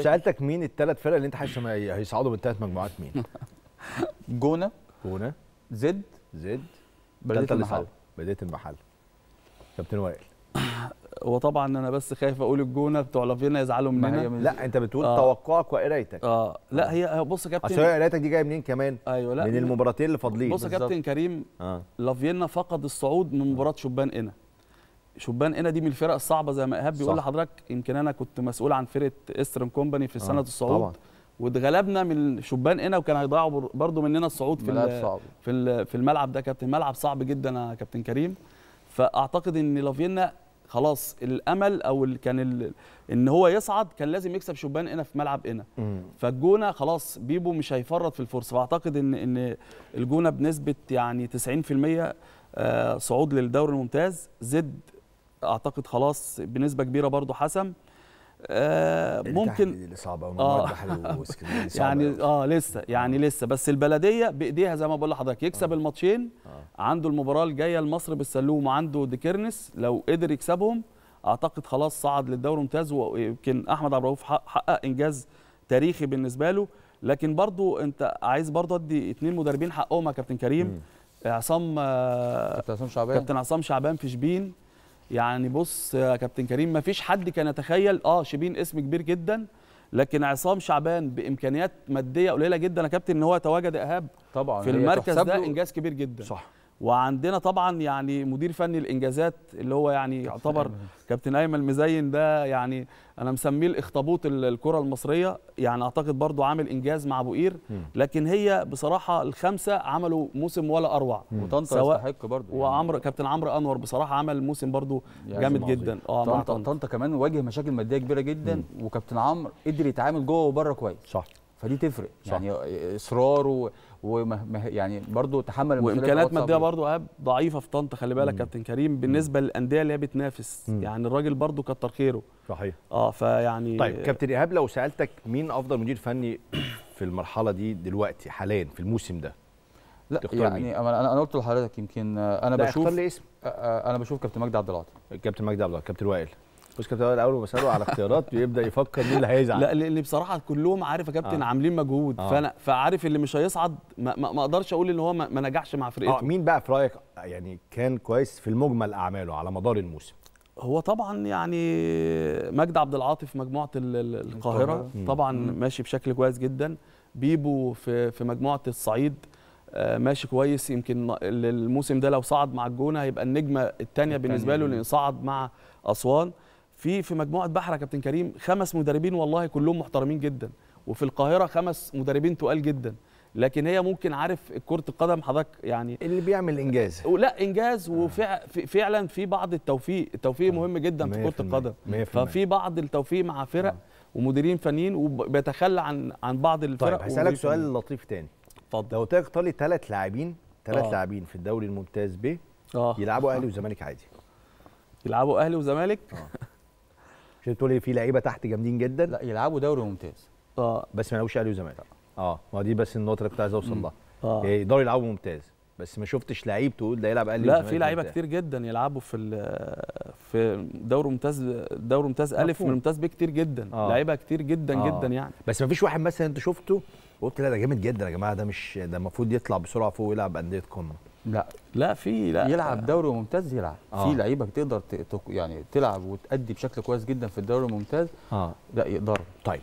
سألتك مين الثلاث فرق اللي انت حاسس هيصعدوا من ثلاث مجموعات مين؟ جونة. جونة. زد. زد. اللي المحل. بدايه المحل. كابتن وائل. هو طبعا أنا بس خايف أقول الجونة بتوع لافينا يزعلوا مننا. من- لا أنت بتقول آه. توقعك وقرايتك. آه. لا هي بص يا كابتن. هي قرايتك دي جاية منين كمان؟ أيوه لا. من المباراتين اللي فاضلين. بص يا كابتن كريم آه. لافينا فقد الصعود من مباراة شبان إنا. شبان قنا دي من الفرق الصعبة زي ما إيهاب بيقول. لحضرتك. يمكن أنا كنت مسؤول عن فرقة Eastern Company في سنة آه، الصعود. طبعا. واتغلبنا من شبان قنا وكان هيضيعوا بر- برضو مننا الصعود في صعب. في في الملعب ده. كابتن ملعب صعب جدا يا كابتن كريم. فأعتقد إن لافيينا خلاص الأمل أو ال- كان ال- إن هو يصعد كان لازم يكسب شبان هنا في ملعب هنا مم. فالجونة خلاص بيبو مش هيفرط في الفرصة. فأعتقد إن إن الجونة بنسبة يعني 90% آه، صعود للدوري الممتاز. زد أعتقد خلاص بنسبة كبيرة برضو حسم. آه، ممكن قوي آه. يعني. آه لسه يعني لسه. بس البلدية بإيديها زي ما بقول لحضرتك يكسب الماتشين. آه. عنده المباراة الجاية لمصر بالسلوم وعنده ديكيرنس لو قدر يكسبهم أعتقد خلاص صعد للدوري الممتاز ويمكن أحمد عبد الرؤوف حقق إنجاز تاريخي بالنسبة له. لكن برضو أنت عايز برضو أدي اتنين مدربين حقهم يا كابتن كريم. عصام آه، كابتن حسام شعبان. كابتن عصام شعبان في شبين. يعني بص يا كابتن كريم ما فيش حد كان يتخيل آه شبين اسم كبير جدا لكن عصام شعبان بإمكانيات مادية قليلة جدا يا كابتن إن هو يتواجد ايهاب طبعا في المركز ده إنجاز كبير جدا. صح. وعندنا طبعا يعني مدير فني الإنجازات اللي هو يعني يعتبر. كابتن أيمن المزين ده يعني أنا مسميه الإخطبوط ال- الكرة المصرية. يعني أعتقد برضو عامل إنجاز مع أبو قير. لكن هي بصراحة الخمسة عملوا موسم ولا أروع. وطنطا يستحق برضه يعني. وعمرو كابتن عمرو أنور بصراحة عمل موسم برضو يعني جامد. جدا. آه طنطا طنطا. كمان واجه مشاكل مادية كبيرة جدا. وكابتن عمرو قدر يتعامل جوه وبره كويس. صح. فدي تفرق. صح. يعني إصرار و... ومه... مه- يعني برضه تحمل وإمكانيات مادية. برضو ايهاب ضعيفة في طنطا خلي بالك كابتن كريم بالنسبة للأندية اللي هي بتنافس. مم. يعني الراجل برضو كتر خيره. صحيح. آه فيعني طيب كابتن إيهاب لو سألتك مين أفضل مدير فني في المرحلة دي دلوقتي حاليا في الموسم ده؟ لا يعني أنا أنا قلت لحضرتك يمكن آه، أنا لا بشوف اختار لي اسم. آه، آه، أنا بشوف كابتن مجدي عبد العاطي. كابتن مجدي عبد الله كابتن وائل. بص كابتن أول ما بسأله على اختيارات بيبدأ يفكر مين اللي هيزعل. لا اللي بصراحة كلهم عارف يا كابتن آه. عاملين مجهود آه. فانا فعارف اللي مش هيصعد ما, ما, ما أقدرش أقول إن هو ما, ما نجحش مع فرقته. آه مين بقى في رأيك يعني كان كويس في المجمل أعماله على مدار الموسم؟ هو طبعا يعني مجدي عبد العاطي في مجموعة ال- ال- القاهرة. طبعا ماشي بشكل كويس جدا. بيبو في في مجموعة الصعيد آه، ماشي كويس. يمكن ال- الموسم ده لو صعد مع الجونة هيبقى النجمة الثانية بالنسبة له. لأن صعد مع أسوان. في في مجموعة بحر يا كابتن كريم خمس مدربين والله كلهم محترمين جدا. وفي القاهرة خمس مدربين تقال جدا. لكن هي ممكن عارف كرة القدم حضرتك يعني اللي بيعمل إنجاز. لا إنجاز وفعلا في بعض التوفيق التوفيق مهم جدا في كرة القدم. 100% ففي بعض التوفيق مع فرق ومديرين فنيين وبيتخلى عن عن بعض الفرق طيب هسألك سؤال. لطيف تاني. اتفضل. لو لي ثلاث لاعبين ثلاث آه. لاعبين في الدوري الممتاز ب آه. يلعبوا أهلي وزمالك عادي. يلعبوا أهلي وزمالك؟ عشان تقول لي في لعيبة تحت جامدين جدا. لا يلعبوا دوري ممتاز. آه بس ما يلعبوش أهلي وزمالك. آه ما دي بس النقطه اللي كنت عايز أوصل لها. آه. يعني يقدروا يلعبوا ممتاز بس ما شفتش لعيب تقول ده يلعب أهلي لا في لعيبة. كتير جدا يلعبوا في في دوري ممتاز دوري ممتاز ألف. من ممتاز ب كتير جدا. آه. لعيبة كتير جدا آه. جدا يعني. بس ما فيش واحد مثلا أنت شفته وقلت لا ده جامد جدا يا جماعة ده مش ده المفروض يطلع بسرعة فوق ويلعب أندية قمة. لا. لا في لا. يلعب دوري ممتاز يلعب. آه. في لعيبة تقدر ت- تك- يعني تلعب وتأدي بشكل كويس جدا في الدوري الممتاز. آه. لا يقدروا. طيب